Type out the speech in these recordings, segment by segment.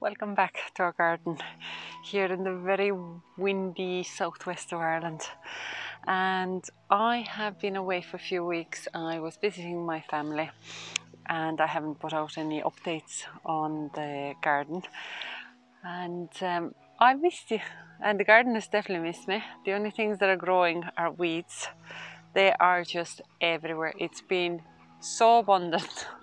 welcome back to our garden here in the very windy southwest of Ireland. And I have been away for a few weeks. I was visiting my family and I haven't put out any updates on the garden. And um, I missed you, and the garden has definitely missed me. The only things that are growing are weeds, they are just everywhere. It's been so abundant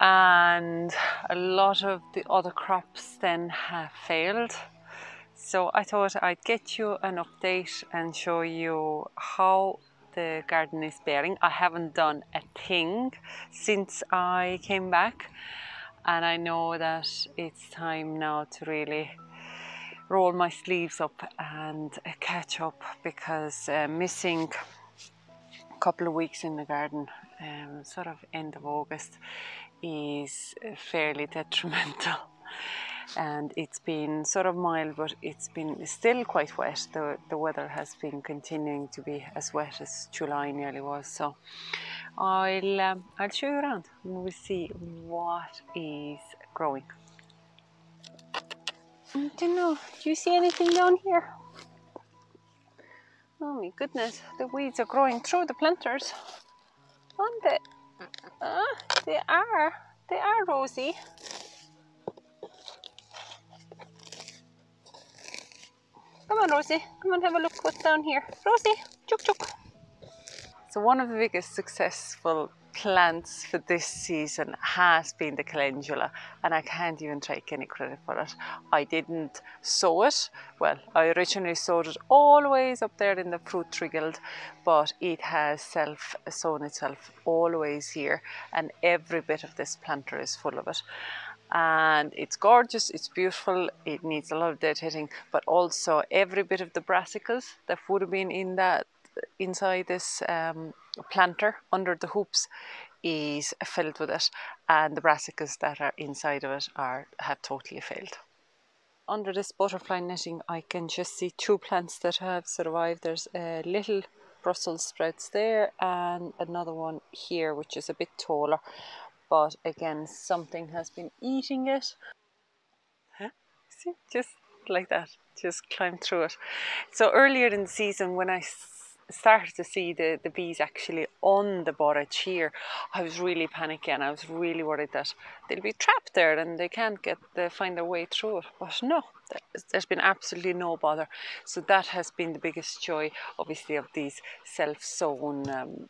and a lot of the other crops then have failed. So I thought I'd get you an update and show you how the garden is bearing. I haven't done a thing since I came back and I know that it's time now to really roll my sleeves up and catch up because uh, missing a couple of weeks in the garden um, sort of end of August is fairly detrimental. and it's been sort of mild, but it's been still quite wet. The, the weather has been continuing to be as wet as July nearly was. So I'll, um, I'll show you around and we'll see what is growing. I don't know, do you see anything down here? Oh my goodness, the weeds are growing through the planters, they? Uh, they are. They are rosy. Come on, Rosie. Come on, have a look what's down here. Rosie, chuk chuk. So one of the biggest successful plants for this season has been the calendula and I can't even take any credit for it. I didn't sow it. Well, I originally sowed it always up there in the fruit tree guild, but it has self sown itself always here and every bit of this planter is full of it and it's gorgeous, it's beautiful, it needs a lot of deadheading, but also every bit of the brassicas that would have been in that inside this um, planter under the hoops is filled with it and the brassicas that are inside of it are have totally failed. Under this butterfly netting I can just see two plants that have survived. There's a little Brussels sprouts there and another one here which is a bit taller but again something has been eating it. Huh? See, just like that, just climb through it. So earlier in the season when I started to see the, the bees actually on the borage here, I was really panicking. And I was really worried that they'll be trapped there and they can't get the, find their way through it. But no, there's been absolutely no bother. So that has been the biggest joy, obviously, of these self-sown um,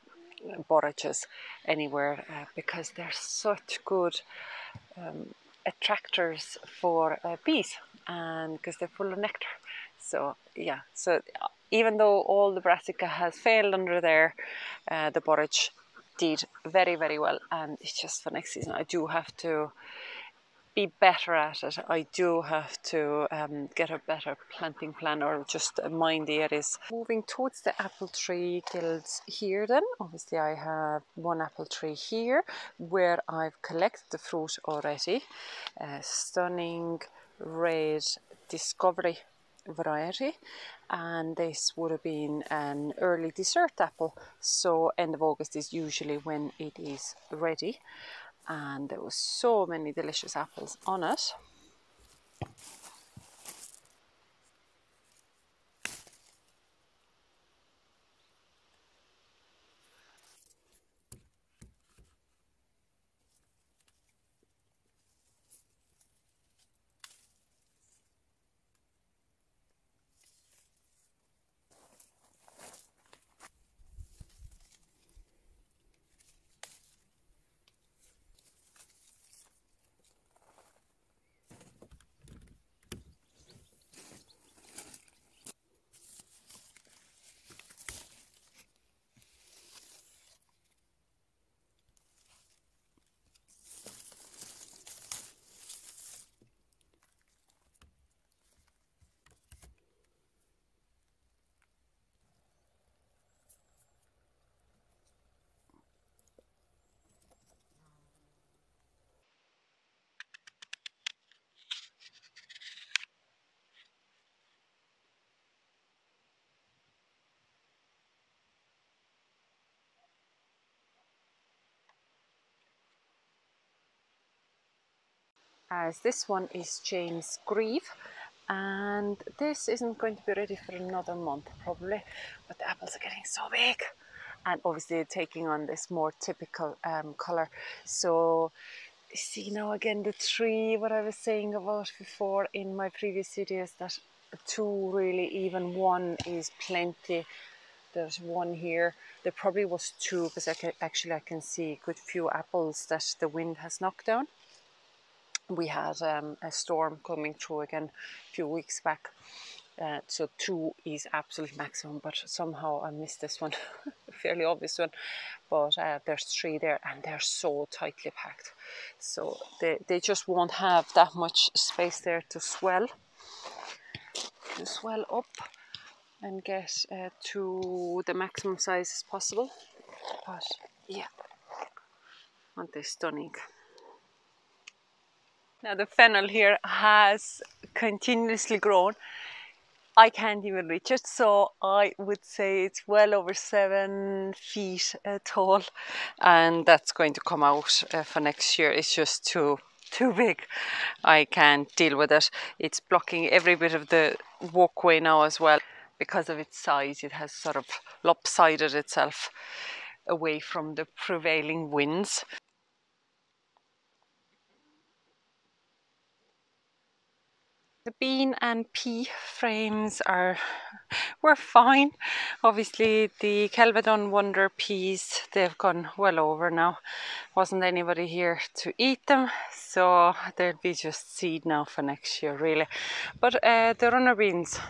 borages anywhere uh, because they're such good um, attractors for uh, bees and because they're full of nectar. So yeah, so even though all the brassica has failed under there, uh, the borage did very, very well. And it's just for next season, I do have to be better at it. I do have to um, get a better planting plan or just mind the areas. Moving towards the apple tree guilds here then, obviously I have one apple tree here where I've collected the fruit already. Uh, stunning red discovery variety and this would have been an early dessert apple. So end of August is usually when it is ready and there was so many delicious apples on it as this one is James Grieve and this isn't going to be ready for another month probably but the apples are getting so big and obviously taking on this more typical um, color so you see now again the tree what I was saying about before in my previous videos that two really even one is plenty. There's one here. There probably was two because I can, actually I can see a good few apples that the wind has knocked down we had um, a storm coming through again a few weeks back. Uh, so two is absolute maximum, but somehow I missed this one, fairly obvious one. But uh, there's three there, and they're so tightly packed, so they they just won't have that much space there to swell, to swell up, and get uh, to the maximum size as possible. But yeah, aren't they stunning? Now the fennel here has continuously grown. I can't even reach it, so I would say it's well over seven feet uh, tall, and that's going to come out uh, for next year. It's just too too big. I can't deal with it. It's blocking every bit of the walkway now as well because of its size. It has sort of lopsided itself away from the prevailing winds. The bean and pea frames are were fine. Obviously the Kelvedon Wonder peas, they've gone well over now. Wasn't anybody here to eat them, so they'll be just seed now for next year really. But uh, the runner beans,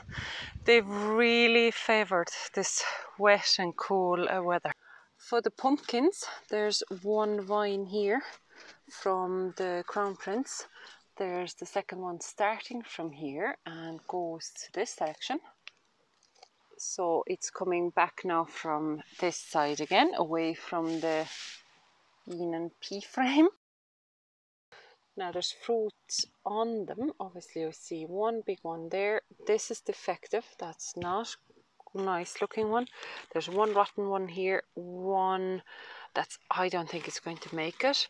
they've really favoured this wet and cool uh, weather. For the pumpkins, there's one vine here from the Crown Prince there's the second one starting from here and goes to this direction. So it's coming back now from this side again, away from the bean and pea frame. Now there's fruit on them. Obviously you see one big one there. This is defective. That's not nice looking one. There's one rotten one here. One that's I don't think it's going to make it.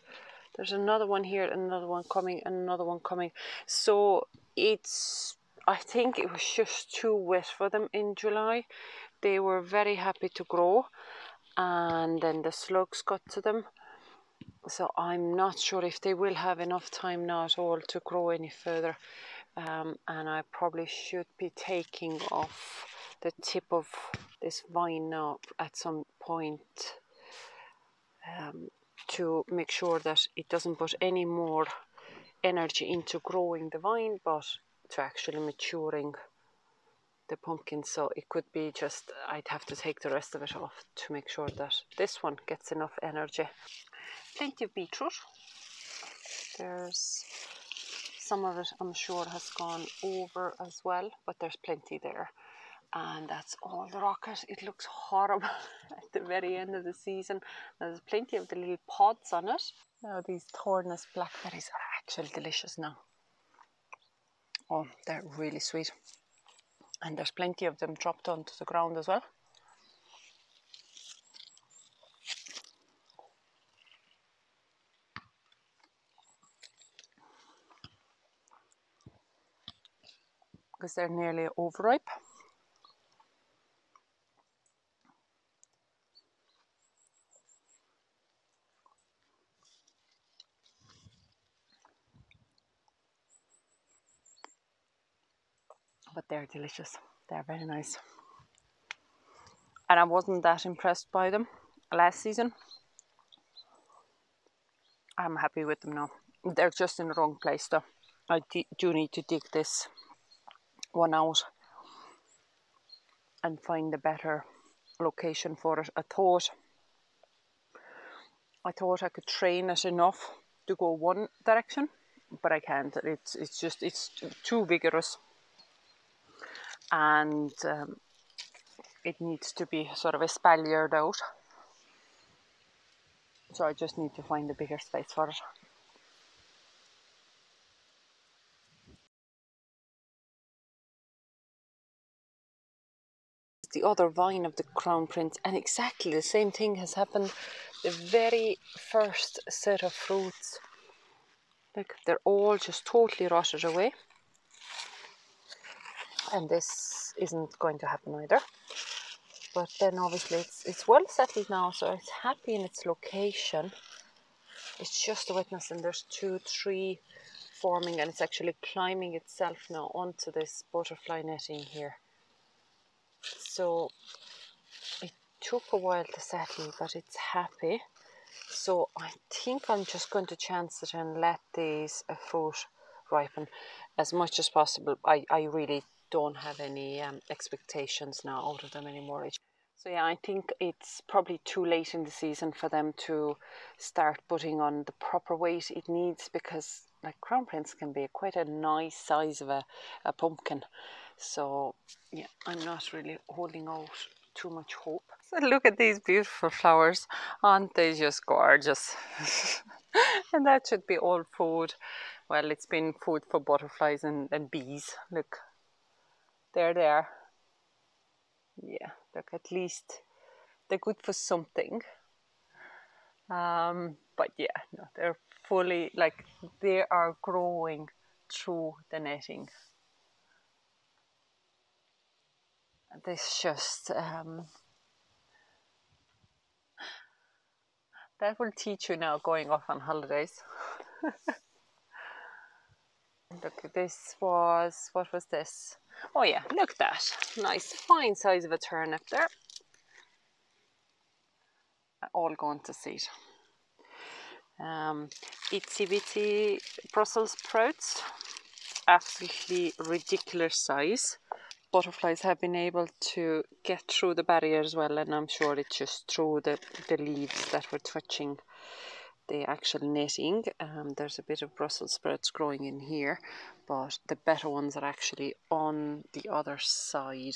There's another one here, another one coming, another one coming. So it's, I think it was just too wet for them in July. They were very happy to grow, and then the slugs got to them. So I'm not sure if they will have enough time now at all to grow any further. Um, and I probably should be taking off the tip of this vine now at some point um, to make sure that it doesn't put any more energy into growing the vine but to actually maturing the pumpkin. So it could be just I'd have to take the rest of it off to make sure that this one gets enough energy. Plenty of beetroot. There's some of it I'm sure has gone over as well but there's plenty there and that's all the rocket. It looks horrible at the very end of the season. There's plenty of the little pods on it. Now these thornless blackberries are actually delicious now. Oh, they're really sweet. And there's plenty of them dropped onto the ground as well. Because they're nearly overripe. But they're delicious. They're very nice. And I wasn't that impressed by them last season. I'm happy with them now. They're just in the wrong place though. I do need to dig this one out and find a better location for it. I thought I thought I could train it enough to go one direction, but I can't. It's it's just it's too vigorous and um, it needs to be sort of espaliered out. So I just need to find a bigger space for it. The other vine of the crown prince, and exactly the same thing has happened. The very first set of fruits Like they're all just totally rotted away. And this isn't going to happen either. But then obviously it's, it's well settled now, so it's happy in its location. It's just a wetness and there's two, three forming and it's actually climbing itself now onto this butterfly netting here. So it took a while to settle, but it's happy. So I think I'm just going to chance it and let these uh, fruit ripen as much as possible. I, I really don't have any um, expectations now out of them anymore. So yeah, I think it's probably too late in the season for them to start putting on the proper weight it needs because like crown prince can be quite a nice size of a, a pumpkin. So yeah, I'm not really holding out too much hope. So look at these beautiful flowers. Aren't they just gorgeous? and that should be all food. Well, it's been food for butterflies and, and bees. Look, there they are. There. Yeah, look, at least they're good for something. Um, but yeah, no, they're fully, like, they are growing through the netting. This just, um, that will teach you now going off on holidays. Look, this was, what was this? Oh yeah, look at that. Nice, fine size of a turnip there. All going to seed. Um, itsy bitty Brussels sprouts, absolutely ridiculous size. Butterflies have been able to get through the barrier as well, and I'm sure it's just through the, the leaves that were touching the actual netting. Um, there's a bit of Brussels sprouts growing in here, but the better ones are actually on the other side,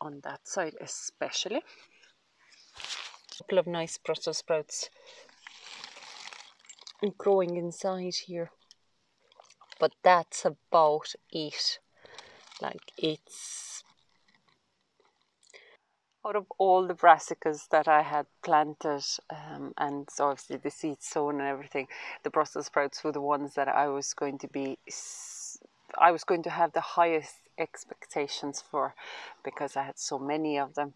on that side especially. A couple of nice Brussels sprouts growing inside here, but that's about it. Like it's out of all the brassicas that I had planted, um, and so obviously the seeds sown and everything, the Brussels sprouts were the ones that I was going to be, I was going to have the highest expectations for because I had so many of them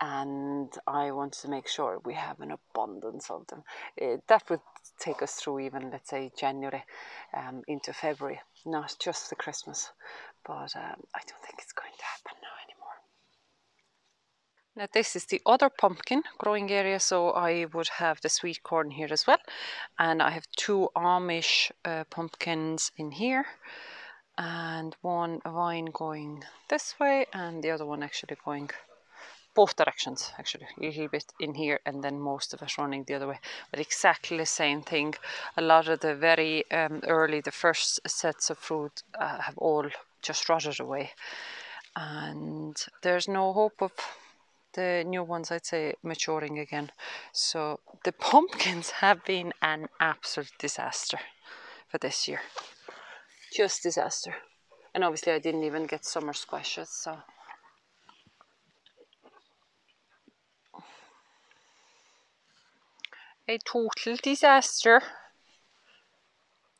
and I wanted to make sure we have an abundance of them. It, uh, that would take us through even, let's say, January um, into February, not just the Christmas, but um, I don't think it's going to happen now anymore. Now this is the other pumpkin growing area, so I would have the sweet corn here as well. And I have two Amish uh, pumpkins in here and one vine going this way and the other one actually going both directions actually a little bit in here and then most of it running the other way. But exactly the same thing. A lot of the very um, early the first sets of fruit uh, have all just rotted away. And there's no hope of the new ones I'd say maturing again so the pumpkins have been an absolute disaster for this year just disaster. And obviously I didn't even get summer squashes, so. A total disaster.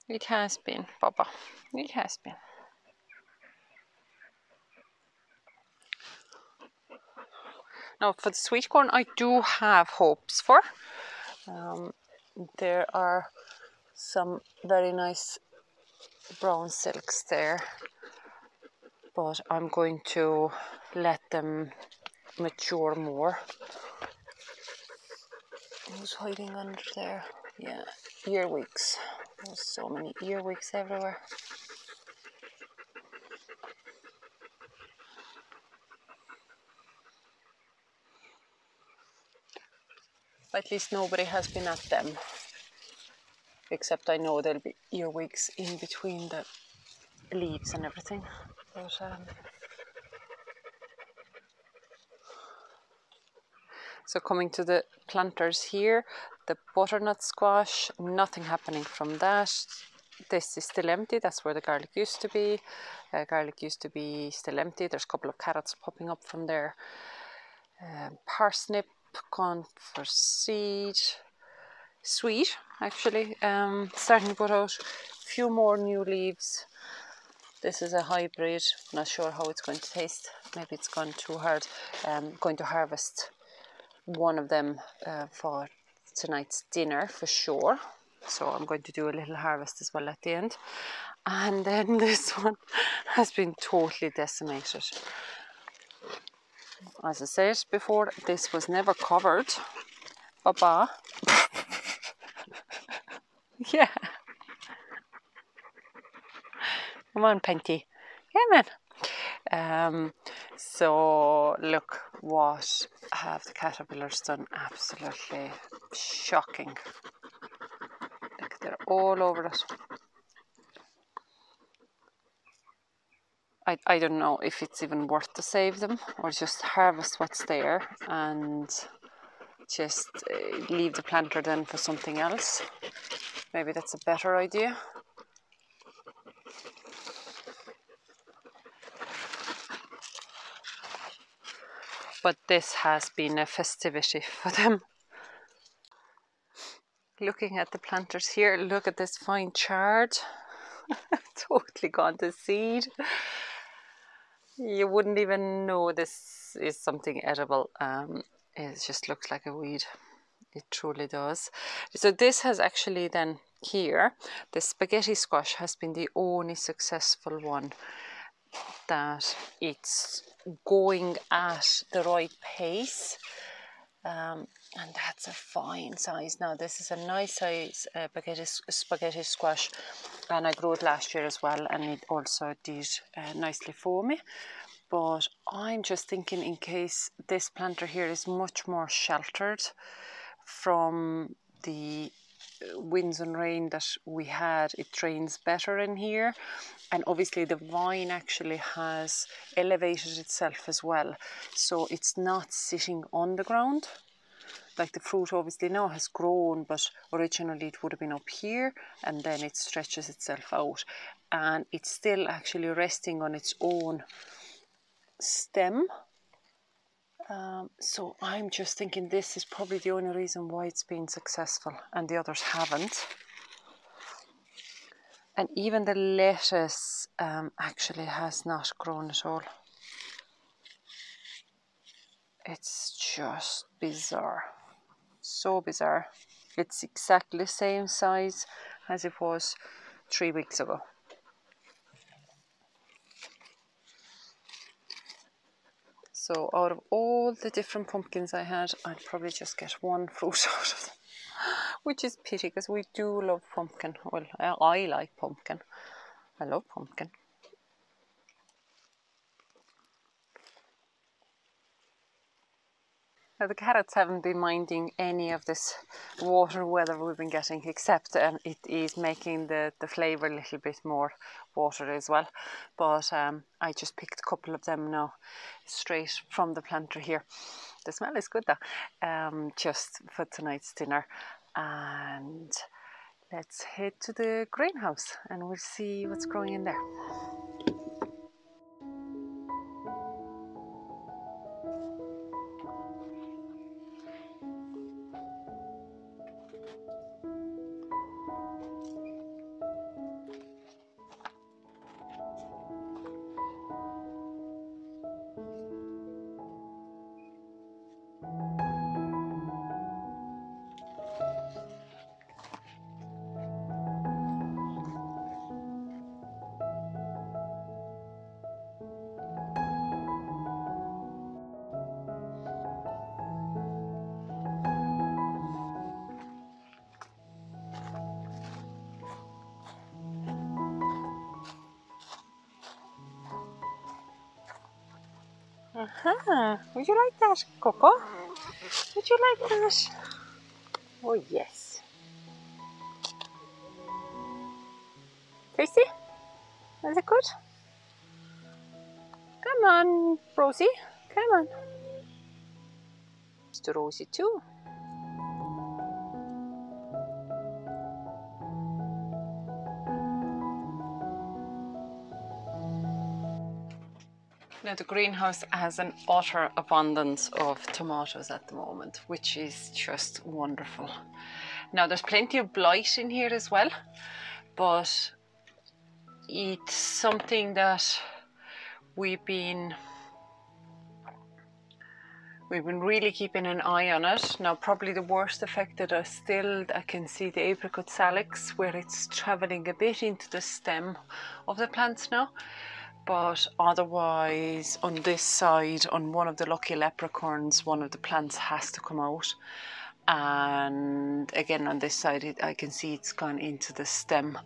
It has been, Baba. It has been. Now for the sweet corn I do have hopes for. Um, there are some very nice brown silks there but I'm going to let them mature more. Who's hiding under there? Yeah earwigs. There's so many earwigs everywhere at least nobody has been at them except I know there'll be earwigs in between the leaves and everything. But, um, so coming to the planters here, the butternut squash, nothing happening from that. This is still empty, that's where the garlic used to be. Uh, garlic used to be still empty, there's a couple of carrots popping up from there. Um, parsnip for seed swede actually. Um, starting to put out a few more new leaves. This is a hybrid, not sure how it's going to taste. Maybe it's gone too hard. I'm going to harvest one of them uh, for tonight's dinner for sure. So I'm going to do a little harvest as well at the end. And then this one has been totally decimated. As I said before, this was never covered. Baba. yeah. Come on, Penty. Come on. Um, so look what have the caterpillars done. Absolutely shocking. Look, they're all over it. I, I don't know if it's even worth to save them or just harvest what's there and just uh, leave the planter then for something else. Maybe that's a better idea. But this has been a festivity for them. Looking at the planters here, look at this fine chard. totally gone to seed you wouldn't even know this is something edible. Um, it just looks like a weed. It truly does. So this has actually then here, the spaghetti squash has been the only successful one that it's going at the right pace. Um, and that's a fine size. Now this is a nice size uh, spaghetti, spaghetti squash and I grew it last year as well and it also did uh, nicely for me. But I'm just thinking in case this planter here is much more sheltered from the uh, winds and rain that we had it drains better in here. And obviously the vine actually has elevated itself as well. So it's not sitting on the ground like the fruit obviously now has grown but originally it would have been up here and then it stretches itself out. And it's still actually resting on its own stem. Um, so I'm just thinking this is probably the only reason why it's been successful and the others haven't. And even the lettuce um, actually has not grown at all. It's just bizarre so bizarre. It's exactly the same size as it was three weeks ago. So out of all the different pumpkins I had, I'd probably just get one fruit out of them. Which is pity because we do love pumpkin. Well, I like pumpkin. I love pumpkin. The carrots haven't been minding any of this water weather we've been getting except um, it is making the, the flavour a little bit more watery as well. But um, I just picked a couple of them now straight from the planter here. The smell is good though, um, just for tonight's dinner. And let's head to the greenhouse and we'll see what's growing in there. Uh-huh. Would you like that, Coco? Would you like that? Oh, yes. Tasty? Is it good? Come on, Rosie. Come on. It's to Rosie too. Now the greenhouse has an utter abundance of tomatoes at the moment, which is just wonderful. Now there's plenty of blight in here as well, but it's something that we've been we've been really keeping an eye on it. Now probably the worst affected are still I can see the apricot salix where it's travelling a bit into the stem of the plants now. But otherwise on this side on one of the lucky leprechauns one of the plants has to come out. And again on this side it, I can see it's gone into the stem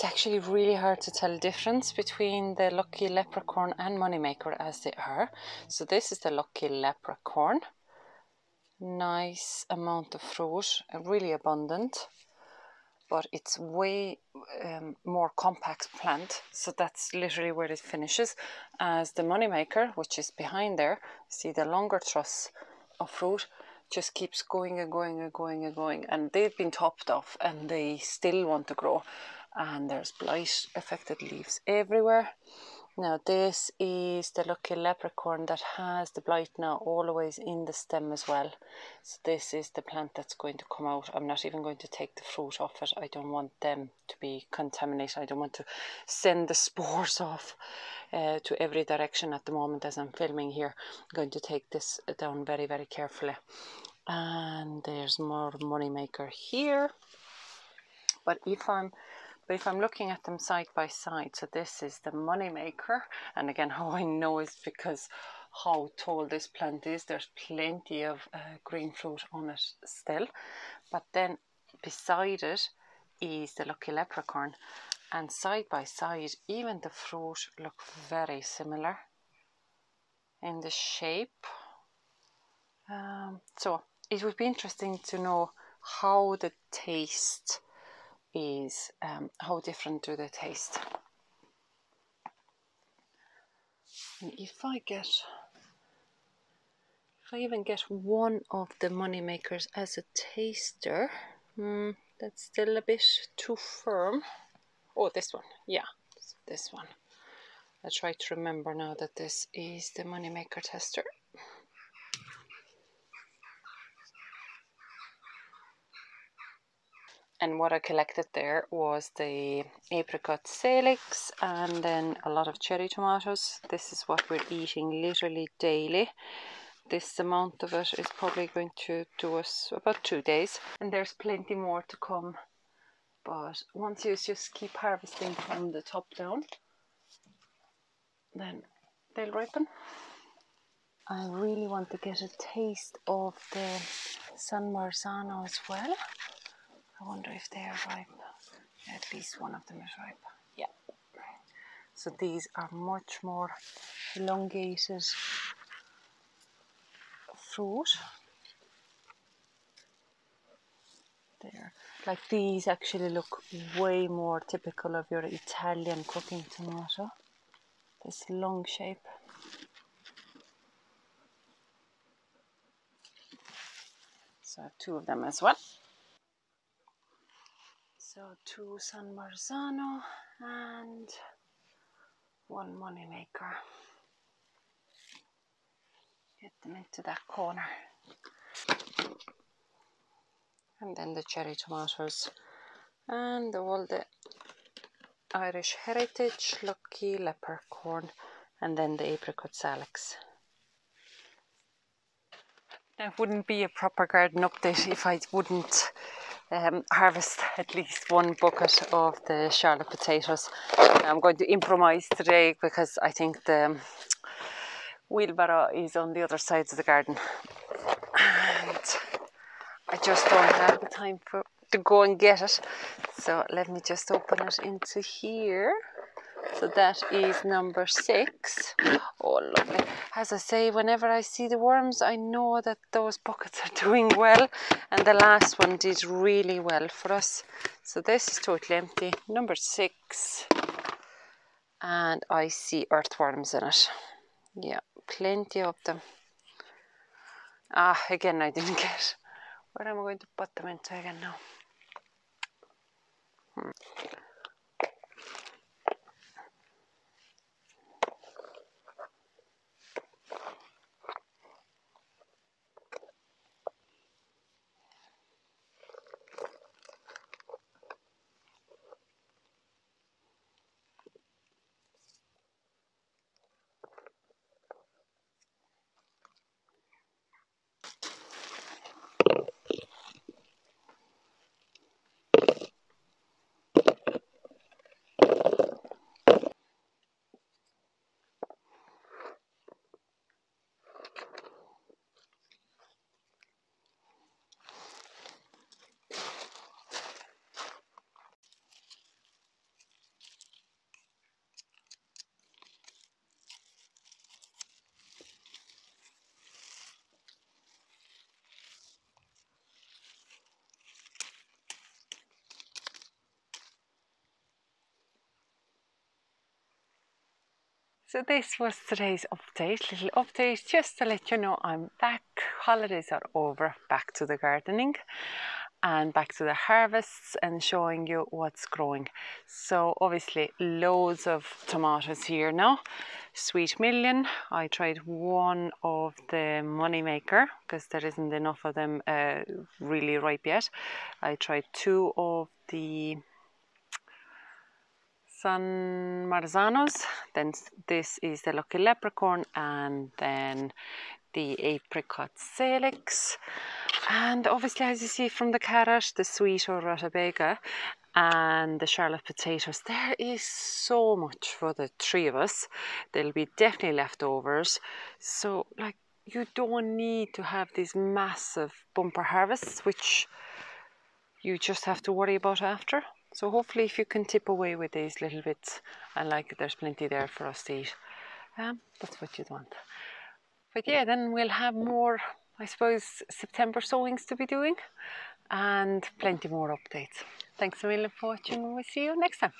it's actually really hard to tell the difference between the lucky leprechaun and moneymaker as they are. So this is the lucky leprechaun. Nice amount of fruit, really abundant, but it's way um, more compact plant. So that's literally where it finishes. As the moneymaker, which is behind there, see the longer truss of fruit just keeps going and going and going and going and they've been topped off and they still want to grow and there's blight affected leaves everywhere. Now this is the lucky leprechaun that has the blight now all the ways in the stem as well. So this is the plant that's going to come out. I'm not even going to take the fruit off it. I don't want them to be contaminated. I don't want to send the spores off uh, to every direction at the moment as I'm filming here. I'm going to take this down very, very carefully. And there's more moneymaker here. But if I'm but if I'm looking at them side by side, so this is the money maker, and again, how I know is because how tall this plant is. There's plenty of uh, green fruit on it still, but then beside it is the lucky leprechaun, and side by side, even the fruit look very similar in the shape. Um, so it would be interesting to know how the taste is um, how different do they taste. And if I get, if I even get one of the money makers as a taster, hmm, that's still a bit too firm. Oh, this one, yeah, this one. I try to remember now that this is the moneymaker tester. And what I collected there was the apricot salix and then a lot of cherry tomatoes. This is what we're eating literally daily. This amount of it is probably going to do us about two days and there's plenty more to come. But once you just keep harvesting from the top down, then they'll ripen. I really want to get a taste of the San Marzano as well. I wonder if they are ripe. At least one of them is ripe. Yeah. So these are much more elongated fruit. There. Like these actually look way more typical of your Italian cooking tomato. This long shape. So two of them as well. So two San Marzano and one moneymaker. Get them into that corner. And then the cherry tomatoes and all the Irish Heritage, Lucky Leprechaun and then the apricot salix. That wouldn't be a proper garden update if I wouldn't um, harvest at least one bucket of the Charlotte potatoes. I'm going to improvise today because I think the wheelbarrow is on the other side of the garden and I just don't have the time for to go and get it. So let me just open it into here. So that is number six. Oh, lovely. As I say, whenever I see the worms, I know that those buckets are doing well. And the last one did really well for us. So this is totally empty. Number six. And I see earthworms in it. Yeah, plenty of them. Ah, again, I didn't get. Where am I going to put them into again now? Hmm. So this was today's update, little update just to let you know I'm back. Holidays are over, back to the gardening and back to the harvests and showing you what's growing. So obviously loads of tomatoes here now. Sweet Million, I tried one of the Moneymaker because there isn't enough of them uh, really ripe yet. I tried two of the San Marzanos, then this is the Lucky Leprechaun, and then the Apricot Salix. And obviously, as you see from the carrot, the swede or rutabaga, and the Charlotte potatoes, there is so much for the three of us. There'll be definitely leftovers. So, like, you don't need to have these massive bumper harvests, which you just have to worry about after. So hopefully if you can tip away with these little bits and like there's plenty there for us to eat. Um, that's what you'd want. But yeah, then we'll have more, I suppose, September sowings to be doing and plenty more updates. Thanks a million for watching. We'll see you next time.